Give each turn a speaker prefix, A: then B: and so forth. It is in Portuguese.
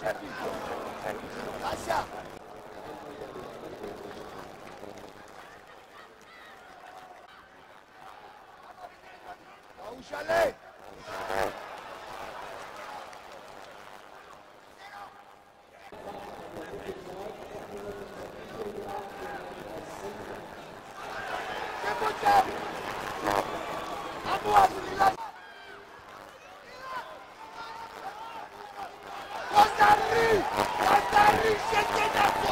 A: Baixa! O chalé! Quem você? Atari Atari, c'était